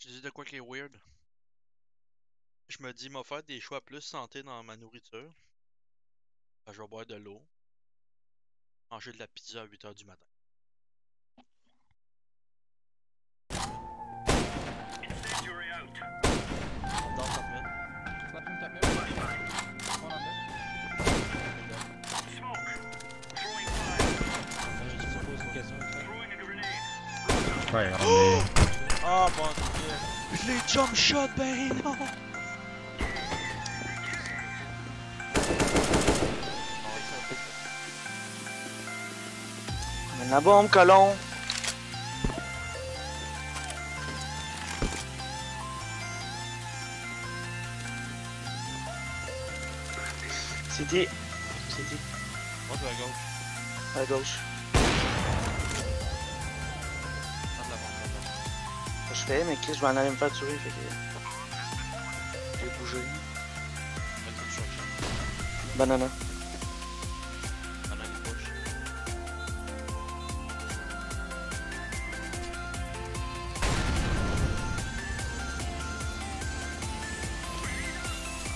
Tu dis de quoi qui est weird? Je me dis, m'a faire des choix plus santé dans ma nourriture. Ben, je vais boire de l'eau. Manger de la pizza à 8h du matin. Je. Ouais, on est. Ah bon dieu. Je l'ai jump shot, ben non! Mène la bombe, colon! C'est dit. C'est dit. Vais à gauche. À gauche. Je fais, mais Chris, je vais en aller me faire tuer, fait que. J'ai bougé. Banana.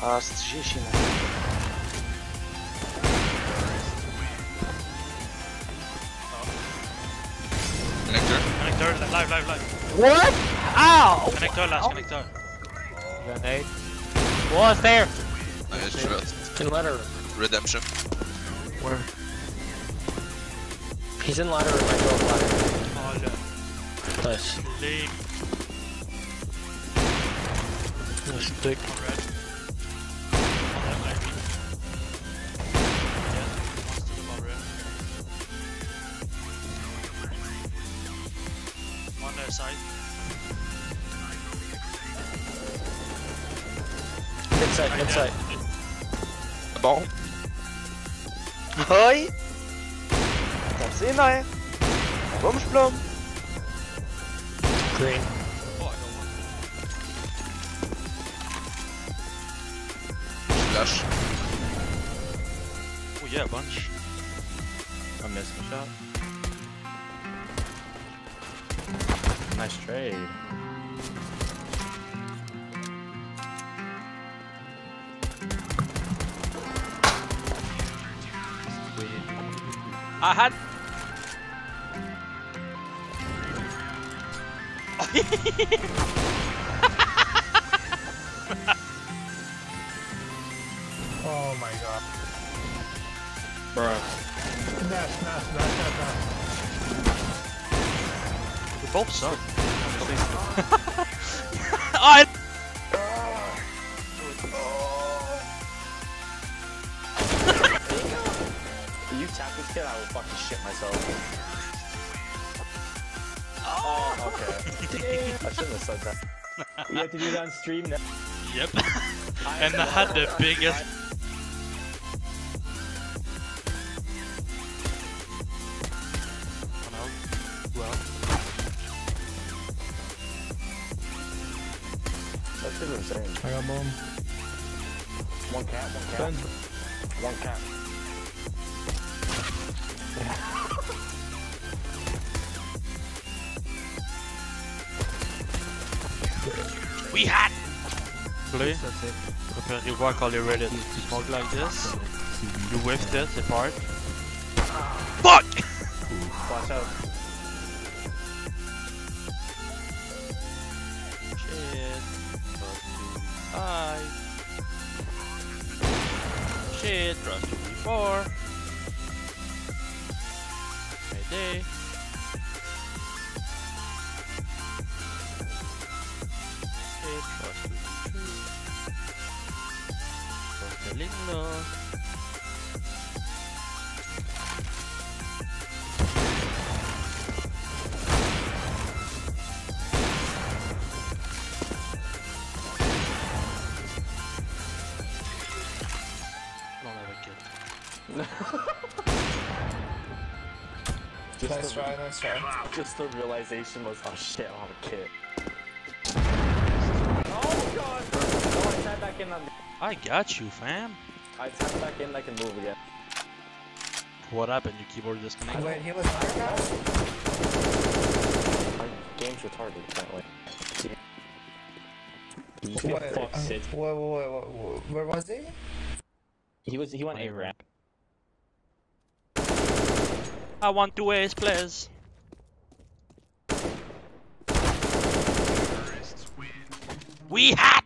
Ah, c'est j'ai chié, man. Connector. Connecteur, live, live, live. What? Ow! Connecteur, last connector. Grenade. Was there? Nice shot. In ladder. Redemption. Where? He's in ladder. I go ladder. Oh le Nice. les Nice stick. on red. Inside. Inside. Bon. Oi! Tape ses nerfs! Boum, je plombe! Green. Oh, I got. Flash. Oh yeah, a bunch. I missed the shot. Nice trade. I had. Oh my god. Bruh. Nash, Nash, Nash, Nash, Nash. We both suck. I. kid, I will fucking shit myself. Oh, okay. Oh, I shouldn't have said that. You have to do it on stream now. Yep. and I had the biggest. One out. Two out. That shit is insane. I got bomb. One cat, one cat. Bench. One cat. We had. Play. Préparez-vous à caller Reddit. You smoke like this. You whiff this apart. Fuck! Flash out. Shit. Five. Shit. Plus two four. Mayday. Tortellino. Non, avec elle. Just Nice the, try, nice try. just the realization was, oh shit, I'll have a kid. Oh god! No, I back in on I got you, fam. I tapped back in, I can move again. What happened? Your keyboard disconnected? Wait, he was higher now? My game's retarded, apparently. You What, fuck uh, sit. what, what, what, what, where was he? He was he went On A A ramp. I want to ace, please. We had